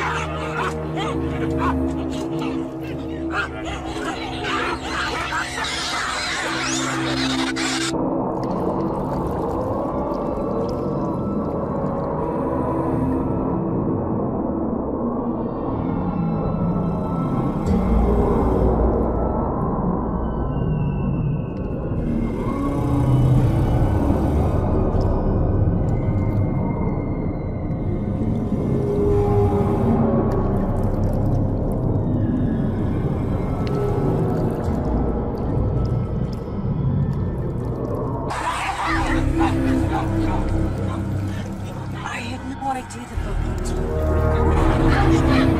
Ah! I had no idea that the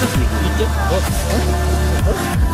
行って。